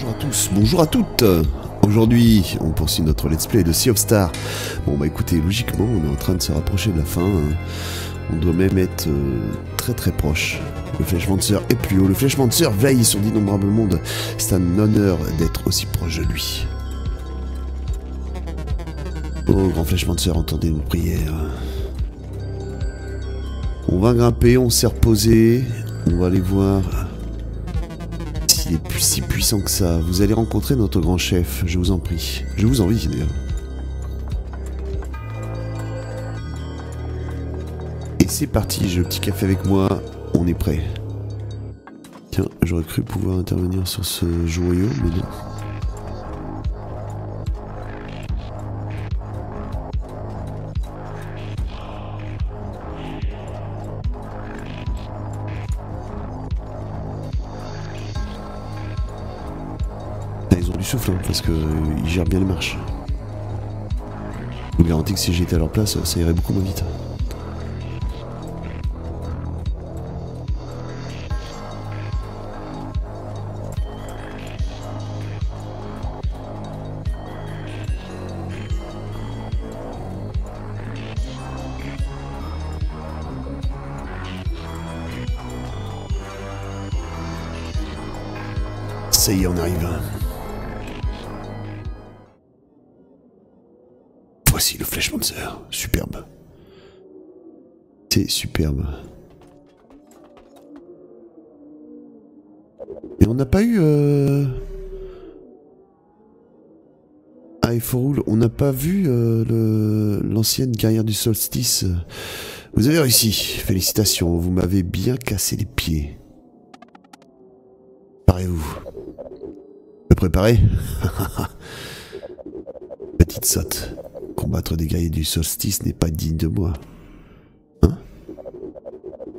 Bonjour à tous, bonjour à toutes Aujourd'hui, on poursuit notre let's play de Sea of Star. Bon bah écoutez, logiquement, on est en train de se rapprocher de la fin. hein. On doit même être euh, très très proche. Le Fleshmancer est plus haut. Le Fleshmancer veille sur d'innombrables mondes. C'est un honneur d'être aussi proche de lui. Oh, grand Fleshmancer, entendez nos prières. On va grimper, on s'est reposé. On va aller voir s'il est si puissant que ça. Vous allez rencontrer notre grand chef, je vous en prie. Je vous envie d'ailleurs. Et c'est parti, j'ai le petit café avec moi, on est prêt. Tiens, j'aurais cru pouvoir intervenir sur ce joyau, mais non. Parce qu'ils gèrent bien les marches. Je vous garantis que si j'étais à leur place, ça irait beaucoup moins vite. Et on n'a pas eu... Euh... Faut roule. On n'a pas vu euh, l'ancienne guerrière du solstice. Vous avez réussi. Félicitations. Vous m'avez bien cassé les pieds. Préparez-vous. Me préparer? Petite sotte. Combattre des guerriers du solstice n'est pas digne de moi.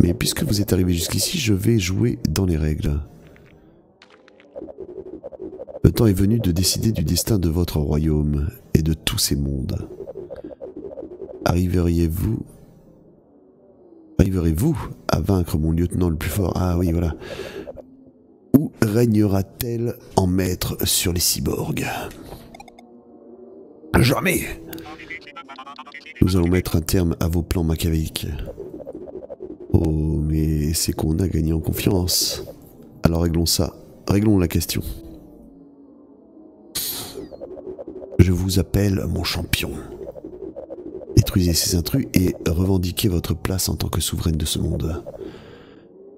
Mais puisque vous êtes arrivé jusqu'ici, je vais jouer dans les règles. Le temps est venu de décider du destin de votre royaume et de tous ces mondes. Arriveriez-vous Arriverez-vous à vaincre mon lieutenant le plus fort? Ah oui, voilà. Ou régnera-t-elle en maître sur les cyborgs? Jamais Nous allons mettre un terme à vos plans machiavéliques. Oh, mais c'est qu'on a gagné en confiance. Alors réglons ça. Réglons la question. Je vous appelle mon champion. Détruisez ces intrus et revendiquez votre place en tant que souveraine de ce monde.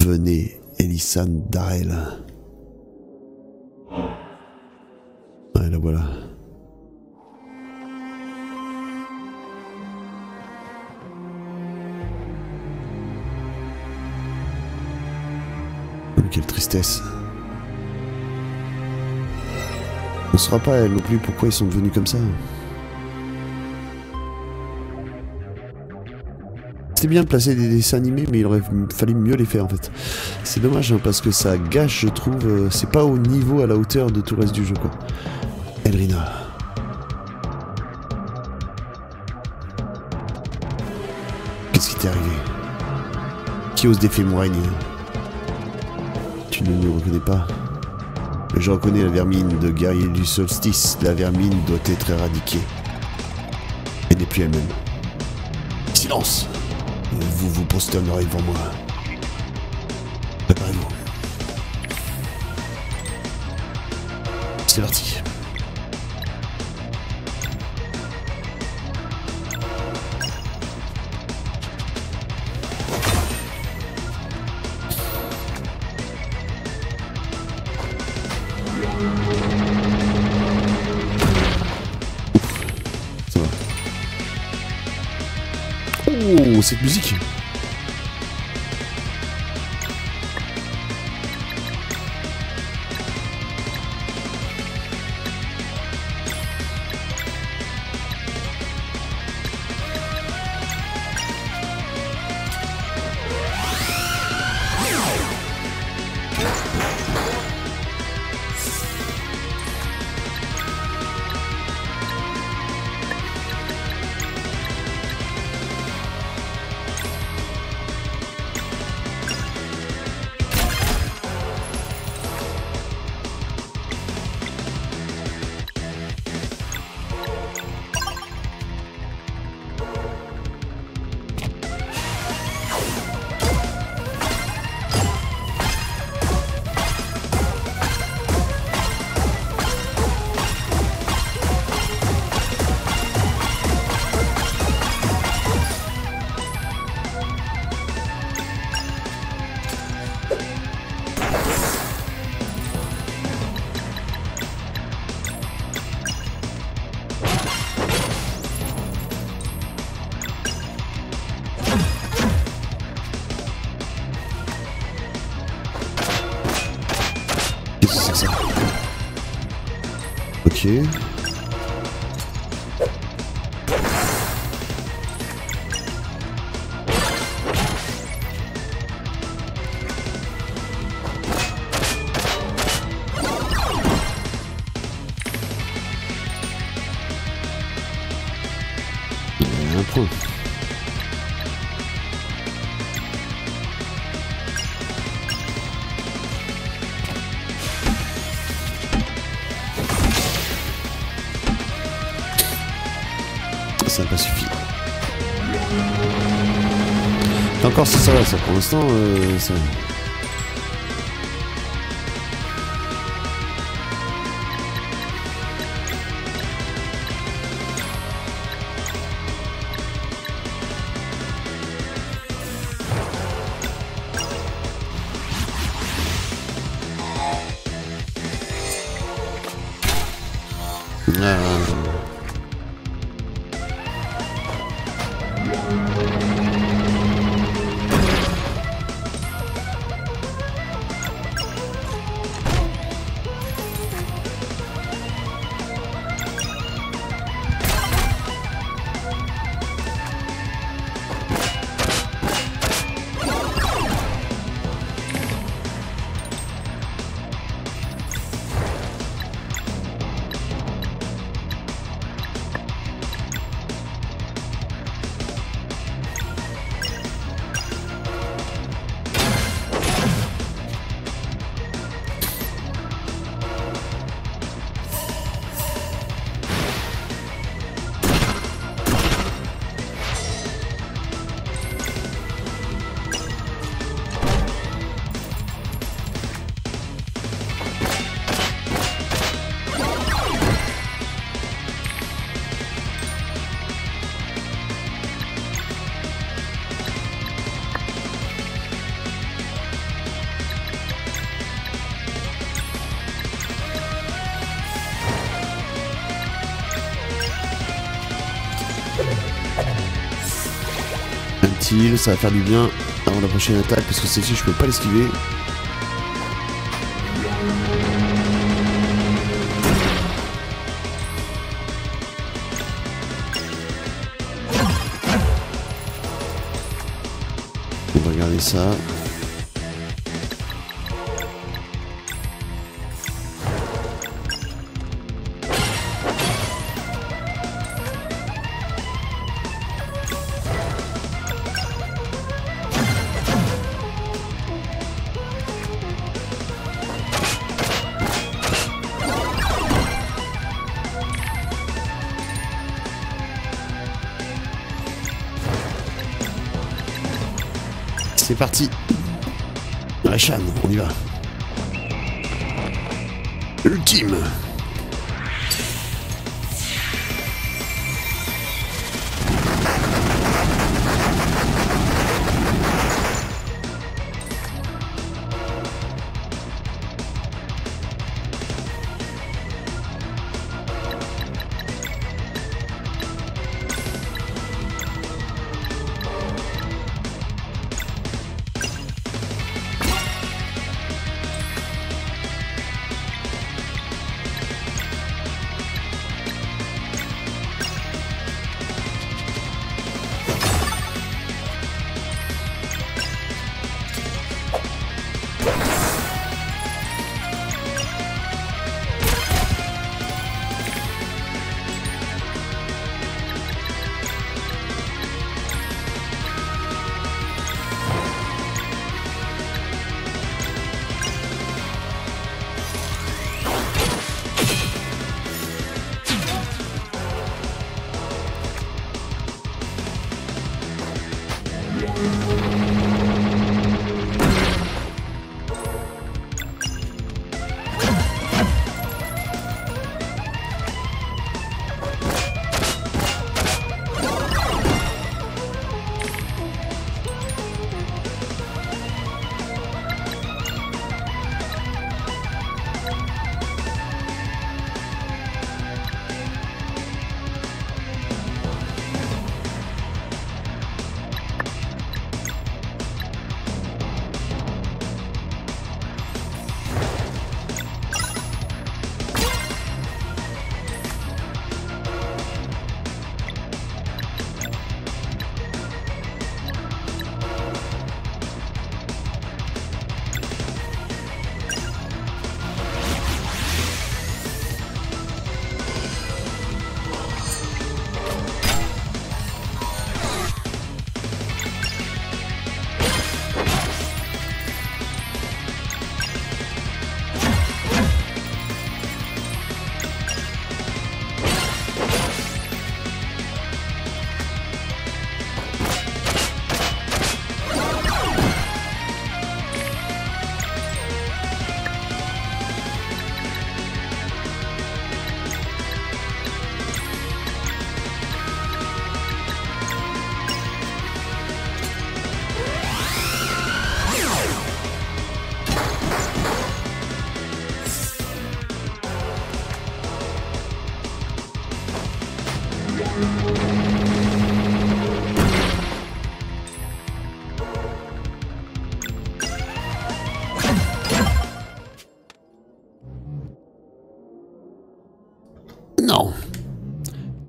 Venez, Elisan Darel. Ouais, la voilà. Quelle tristesse. On saura pas elle non plus pourquoi ils sont devenus comme ça. C'est bien de placer des dessins animés, mais il aurait fallu mieux les faire en fait. C'est dommage hein, parce que ça gâche, je trouve. euh, c'est pas au niveau, à la hauteur de tout le reste du jeu quoi. Elrina. Qu'est-ce qui t'est arrivé? Qui ose mon règne Tu ne me reconnais pas je reconnais la vermine de guerrier du solstice. La vermine doit être éradiquée. Elle n'est plus elle-même. Silence Vous vous prosternerez devant moi. Préparez-vous. C'est parti. Oh, cette Ça n'a pas suffi. Encore si ça va, ça pour l'instant, euh, ça... Un petit ça va faire du bien avant la prochaine attaque parce que celle-ci je peux pas l'esquiver. On va regarder ça. Parti. La chaîne, on y va. Ultime.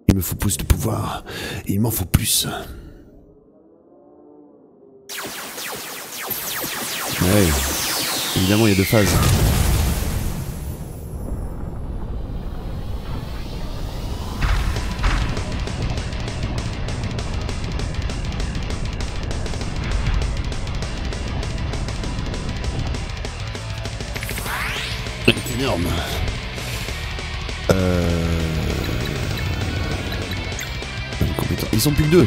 Il me faut plus de pouvoir. Il m'en faut plus. Ouais. Évidemment, il y a deux phases. Non.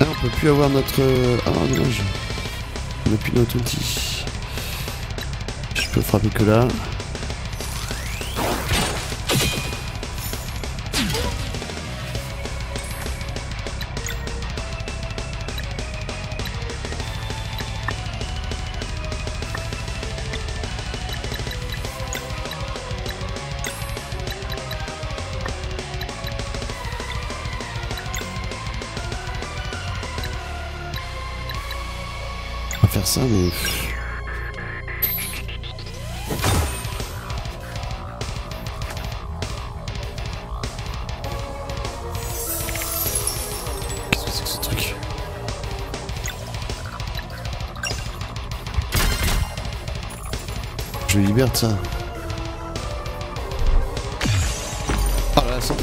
Ah, on peut plus avoir notre... Ah, dommage. On n'a plus notre outil. Je peux frapper que là.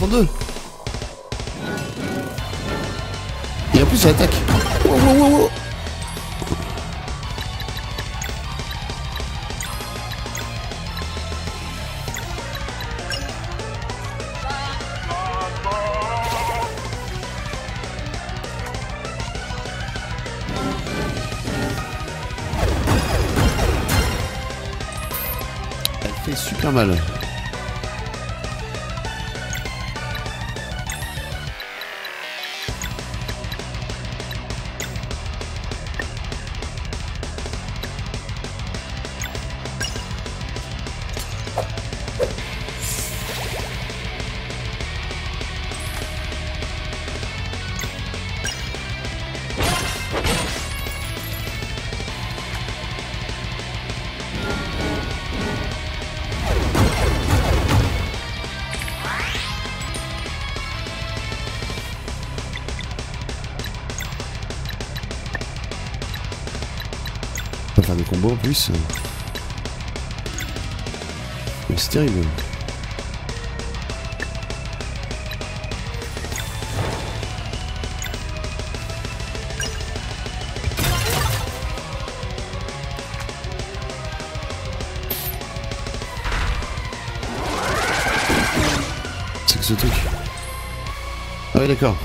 132 Et en plus, ça attaque. Wow, wow, wow, wow. Elle fait super mal. En plus. C'est terrible. C'est que ce truc. Ah ouais d'accord.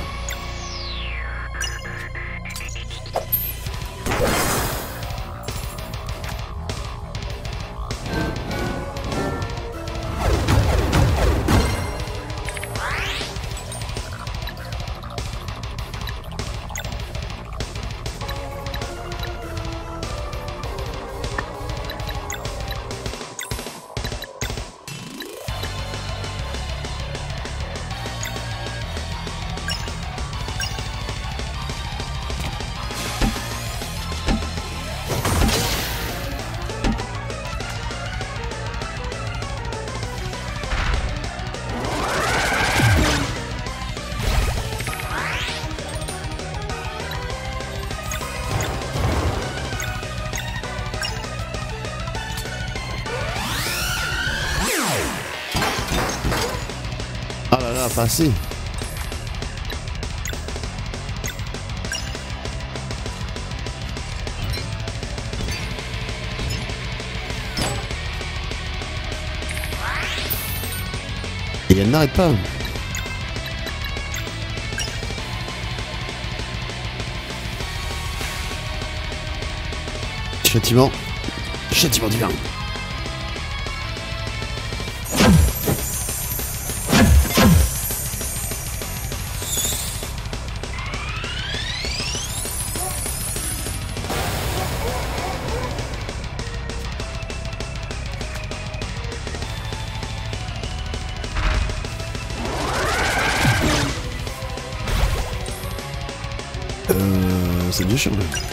Et elle n'arrête pas. Châtiment. Châtiment divin. Euh,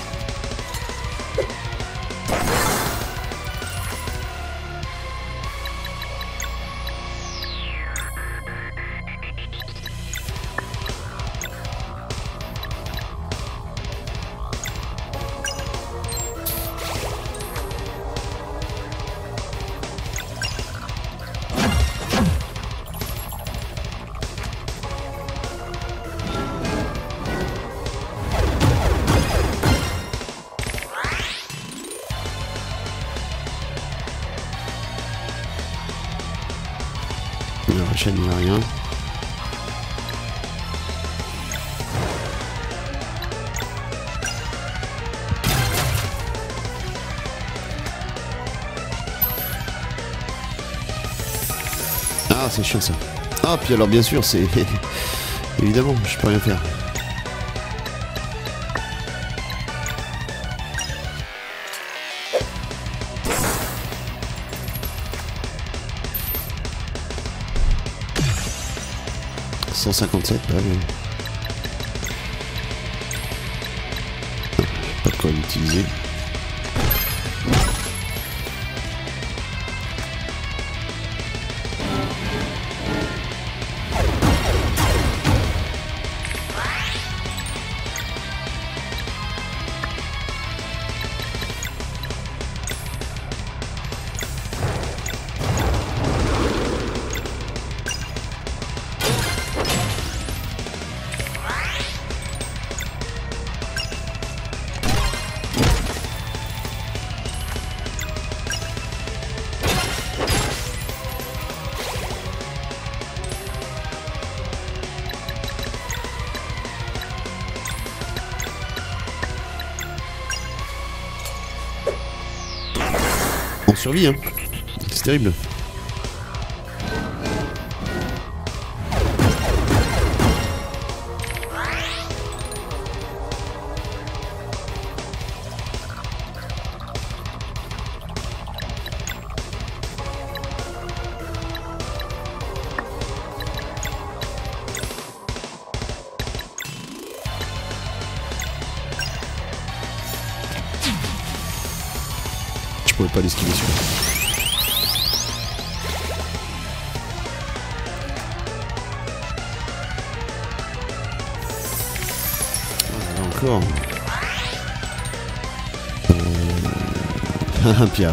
il n'y a rien. Ah, c'est chiant ça. Ah, puis alors bien sûr, c'est... Évidemment, je peux rien faire. « 157, bah oui. Pas de quoi l'utiliser. On survit, hein. C'est terrible.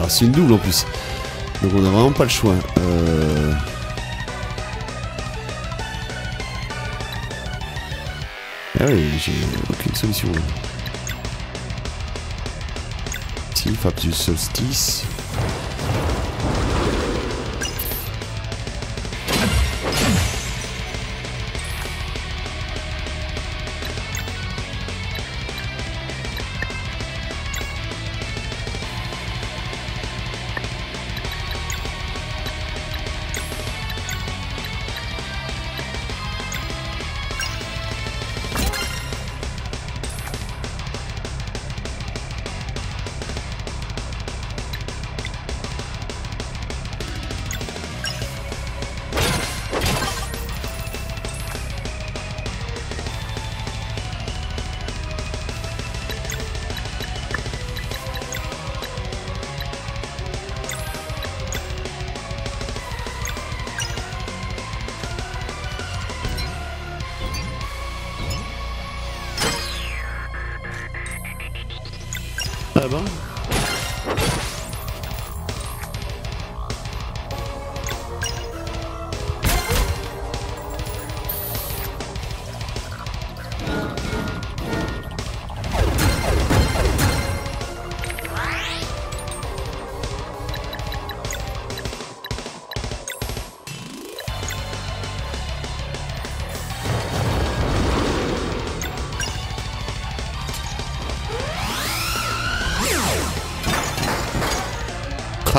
C'est une double en plus. Donc on a vraiment pas le choix. Euh... Ah oui, j'ai aucune solution là. Si, du solstice.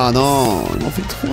Ah non, il m'en fait trop.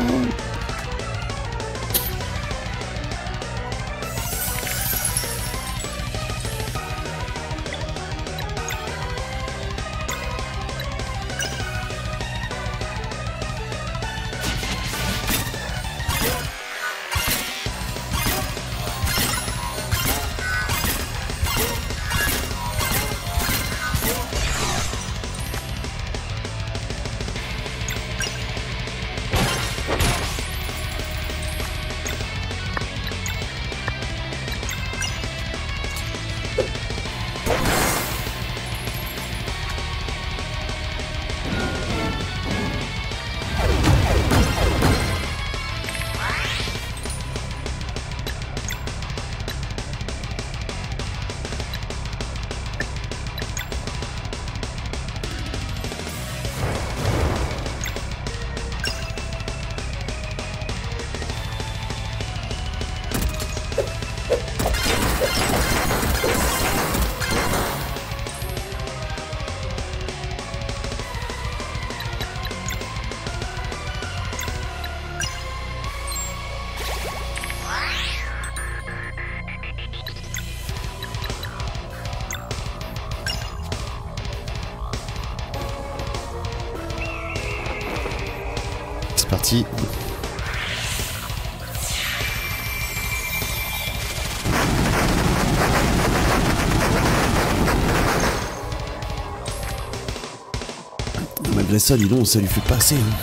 Malgré ça, dis donc, ça lui fait passer. Hein.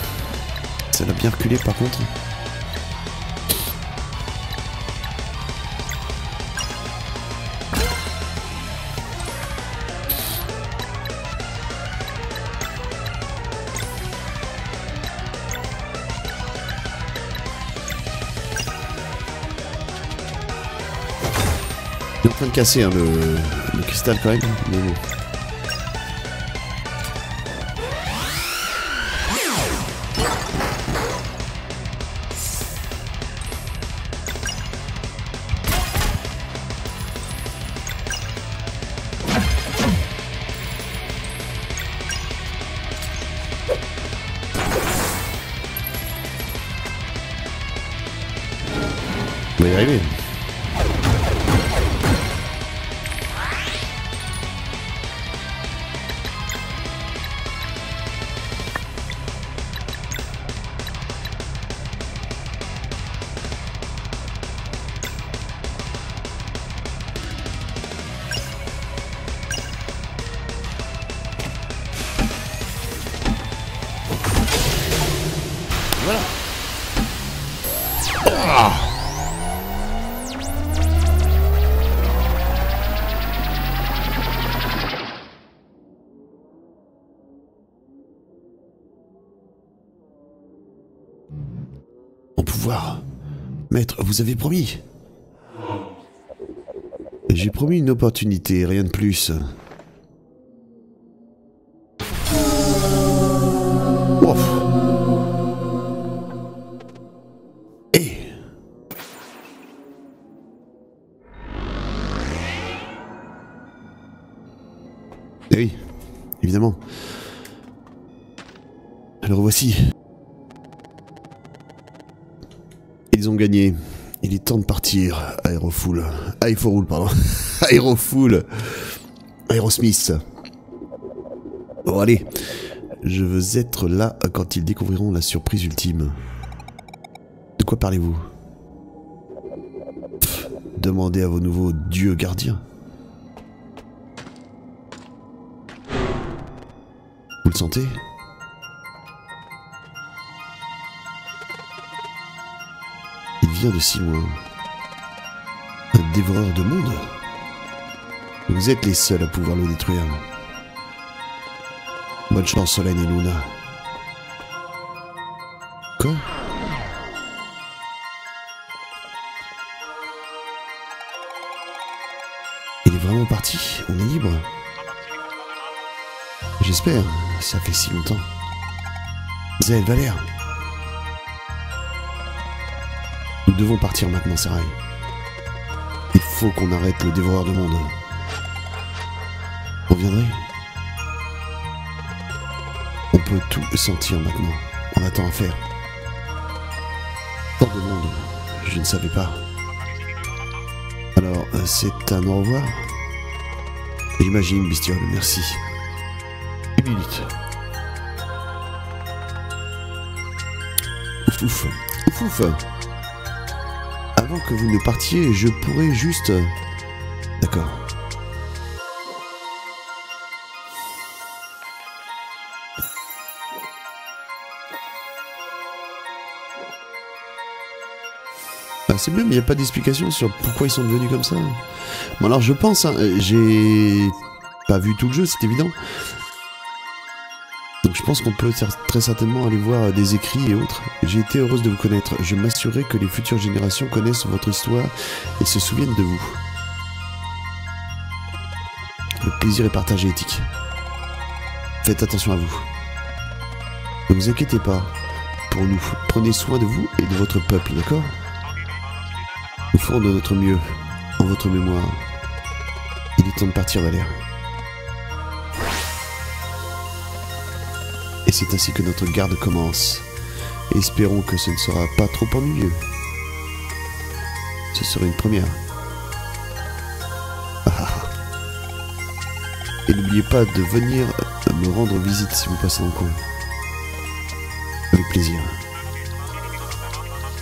Ça l'a bien reculé par contre. Casser hein, le, le, cristal quand même. Mais bon. On va. Vous avez promis. J'ai promis une opportunité, rien de plus. Eh Eh oui, évidemment. Alors voici. Ils ont gagné. Il est temps de partir. Aérofool. Aérofool, pardon. Aérofool. Aerosmith. Bon, allez. Je veux être là quand ils découvriront la surprise ultime. De quoi parlez-vous? Demandez à vos nouveaux dieux gardiens. Vous le sentez? De si loin. Un dévoreur de monde Vous êtes les seuls à pouvoir le détruire. Bonne chance, Solène et Luna. Quoi Il est vraiment parti? On est libre? J'espère, ça fait si longtemps. Zed, Valère Nous devons partir maintenant, Sarai. Il faut qu'on arrête le dévoreur de monde. Vous reviendrez? On peut tout sentir maintenant. On attend à faire. Tant de monde, je ne savais pas. Alors, euh, c'est un au revoir? J'imagine, bestiole, merci. Une minute. Ouf ouf. Ouf ouf. Que vous ne partiez, je pourrais juste... D'accord. Ah, c'est bien, mais il n'y a pas d'explication sur pourquoi ils sont devenus comme ça. Bon alors je pense, hein, j'ai pas vu tout le jeu, c'est évident. Je pense qu'on peut très certainement aller voir des écrits et autres. J'ai été heureuse de vous connaître. Je m'assurerai que les futures générations connaissent votre histoire et se souviennent de vous. Le plaisir est partagé, éthique. Faites attention à vous. Ne vous inquiétez pas pour nous. Prenez soin de vous et de votre peuple, d'accord? Nous ferons de notre mieux en votre mémoire. Il est temps de partir, Valère. C'est ainsi que notre garde commence. Espérons que ce ne sera pas trop ennuyeux. Ce serait une première. Ah, ah, ah. Et n'oubliez pas de venir me rendre visite si vous passez le coin. Avec plaisir.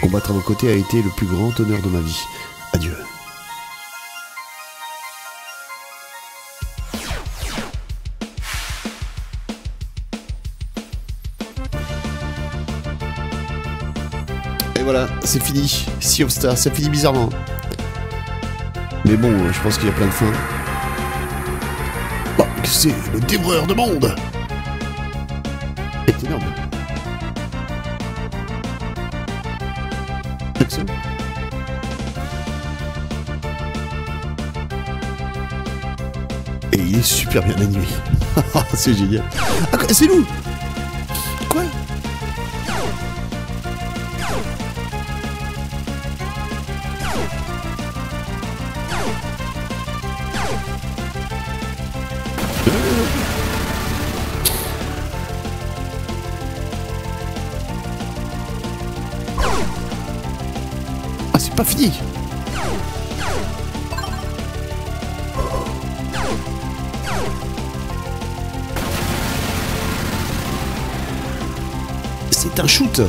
Combattre à vos côtés a été le plus grand honneur de ma vie. C'est fini. Sea of Stars, ça finit bizarrement. Mais bon, je pense qu'il y a plein de fins. Oh, c'est le dévoreur de monde C'est énorme. Et il est super bien animé. c'est génial. Ah, c'est nous Un shoot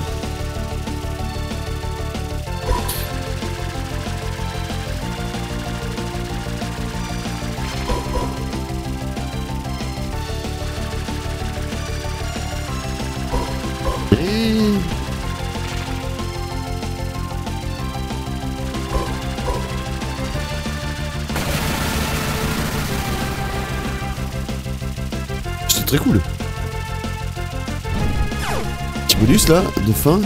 C'est très cool. De fin.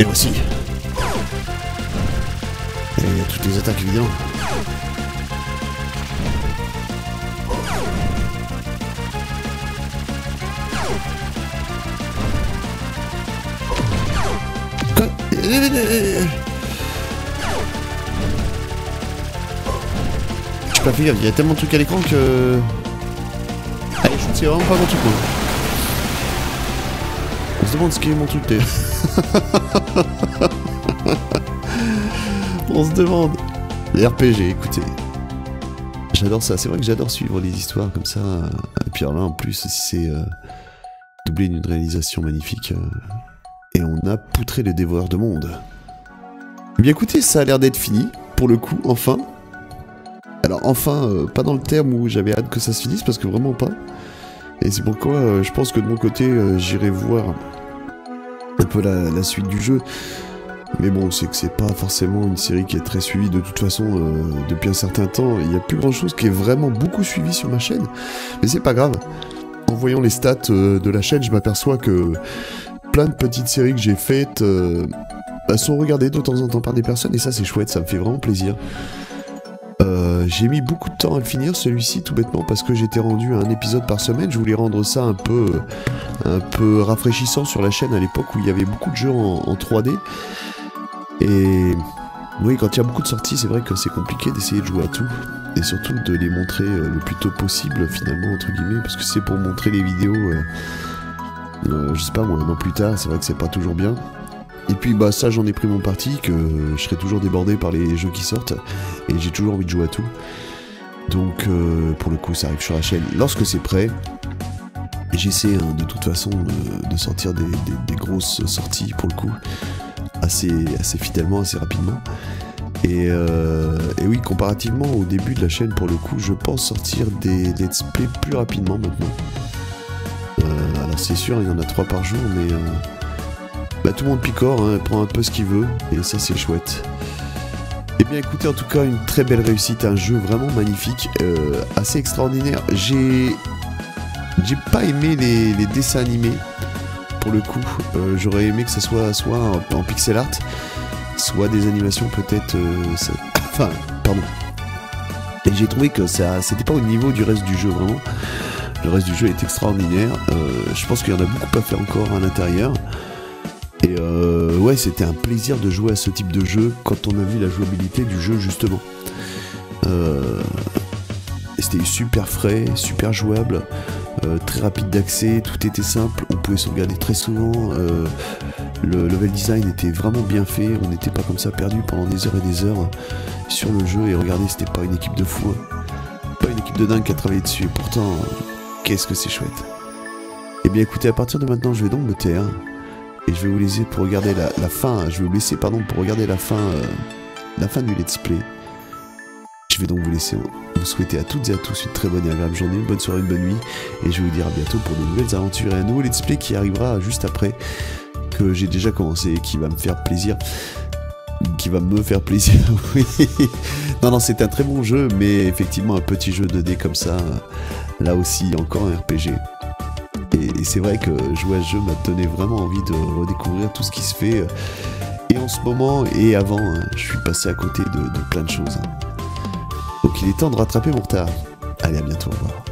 Et aussi. Et toutes les attaques évidemment. Il y a tellement de trucs à l'écran que... Allez, je c'est vraiment pas mon truc. On se demande ce qu'est mon truc t'es. On se demande. Les RPG, écoutez. J'adore ça, c'est vrai que j'adore suivre les histoires comme ça. Et puis alors là, en plus, si c'est euh, doublé d'une réalisation magnifique. euh, et on a poutré le dévoreur de monde. Eh bien écoutez, ça a l'air d'être fini, pour le coup, enfin. Alors enfin, euh, pas dans le terme où j'avais hâte que ça se finisse, parce que vraiment pas. Et c'est pourquoi euh, je pense que de mon côté, euh, j'irai voir un peu la, la suite du jeu. Mais bon, c'est que c'est pas forcément une série qui est très suivie de toute façon depuis un certain temps. Il y a plus grand chose qui est vraiment beaucoup suivi sur ma chaîne. Mais c'est pas grave. En voyant les stats de la chaîne, je m'aperçois que plein de petites séries que j'ai faites sont regardées de temps en temps par des personnes et ça c'est chouette, ça me fait vraiment plaisir. Euh, j'ai mis beaucoup de temps à le finir celui-ci tout bêtement parce que j'étais rendu à un épisode par semaine. Je voulais rendre ça un peu, un peu rafraîchissant sur la chaîne à l'époque où il y avait beaucoup de jeux en, en 3D. Et oui, quand il y a beaucoup de sorties, c'est vrai que c'est compliqué d'essayer de jouer à tout et surtout de les montrer euh, le plus tôt possible finalement entre guillemets parce que c'est pour montrer les vidéos. euh, je sais pas moi, un an plus tard, c'est vrai que c'est pas toujours bien. Et puis bah ça j'en ai pris mon parti, que je serai toujours débordé par les jeux qui sortent, et j'ai toujours envie de jouer à tout. Donc euh, pour le coup ça arrive sur la chaîne lorsque c'est prêt. J'essaie hein, de toute façon de, de sortir des, grosses sorties pour le coup, assez, assez fidèlement, assez rapidement. Et, euh, et oui, comparativement au début de la chaîne, pour le coup, je pense sortir des let's play plus rapidement maintenant. Euh, alors c'est sûr, il y en a trois par jour, mais euh, bah, tout le monde picore, hein, prend un peu ce qu'il veut, et ça c'est chouette. Eh bien écoutez, en tout cas, une très belle réussite, un jeu vraiment magnifique, euh, assez extraordinaire. J'ai j'ai pas aimé les, dessins animés, pour le coup. Euh, J'aurais aimé que ça soit soit en, pixel art, soit des animations peut-être... euh, Enfin, pardon. Et j'ai trouvé que ça c'était pas au niveau du reste du jeu, vraiment. Le reste du jeu est extraordinaire. Je pense qu'il y en a beaucoup à faire encore à l'intérieur. Et euh, ouais, c'était un plaisir de jouer à ce type de jeu quand on a vu la jouabilité du jeu justement. Euh, c'était super frais, super jouable. euh, très rapide d'accès, tout était simple, on pouvait sauvegarder très souvent, le level design était vraiment bien fait, on n'était pas comme ça perdu pendant des heures et des heures sur le jeu, et regardez, c'était pas une équipe de fous, hein. pas une équipe de dingue qui a travaillé dessus, et pourtant, qu'est-ce que c'est chouette. Et eh bien écoutez, à partir de maintenant, je vais donc me taire, et je vais vous laisser pour regarder la, fin, je vais vous laisser, pardon, pour regarder la fin, euh, la fin du let's play. Je vais donc vous laisser vous souhaiter à toutes et à tous une très bonne et agréable journée, une bonne soirée, une bonne nuit, et je vous dire à bientôt pour de nouvelles aventures et un nouveau let's play qui arrivera juste après que j'ai déjà commencé et qui va me faire plaisir. Qui va me faire plaisir. Non, non, c'est un très bon jeu, mais effectivement, un petit jeu 2D comme ça, là aussi, encore un RPG. Et, c'est vrai que jouer à ce jeu m'a donné vraiment envie de redécouvrir tout ce qui se fait. Et en ce moment et avant, hein, je suis passé à côté de, plein de choses. Hein. Donc il est temps de rattraper mon retard. Allez, à bientôt, au revoir.